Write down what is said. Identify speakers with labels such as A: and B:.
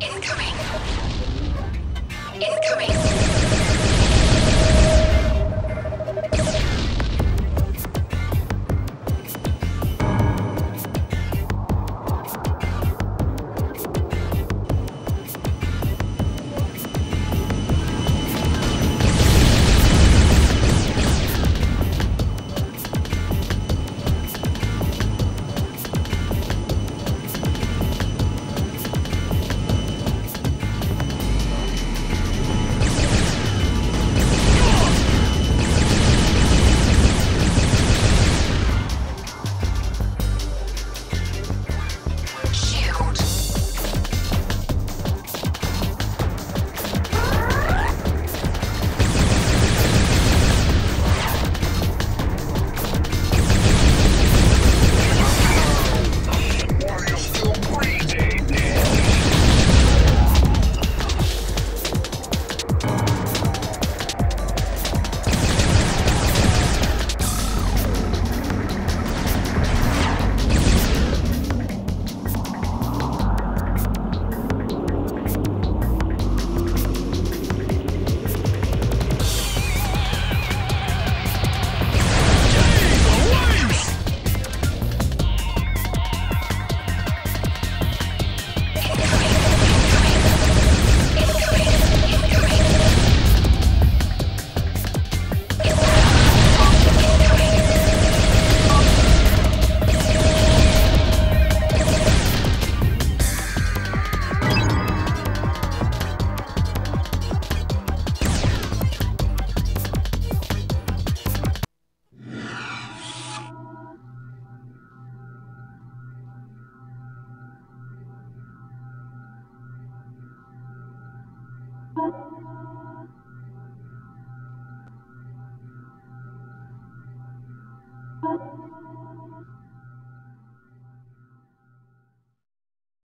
A: Incoming. Incoming.
B: You